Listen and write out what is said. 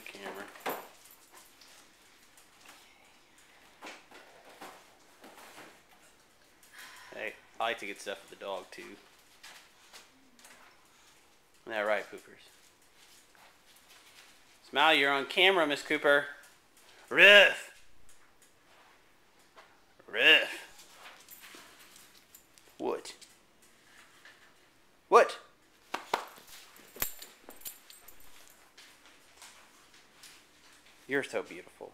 camera. Hey, I like to get stuff for the dog too. Isn't that right, Poopers? Smile, you're on camera, Miss Cooper. Riff! Riff! What? What? You're so beautiful.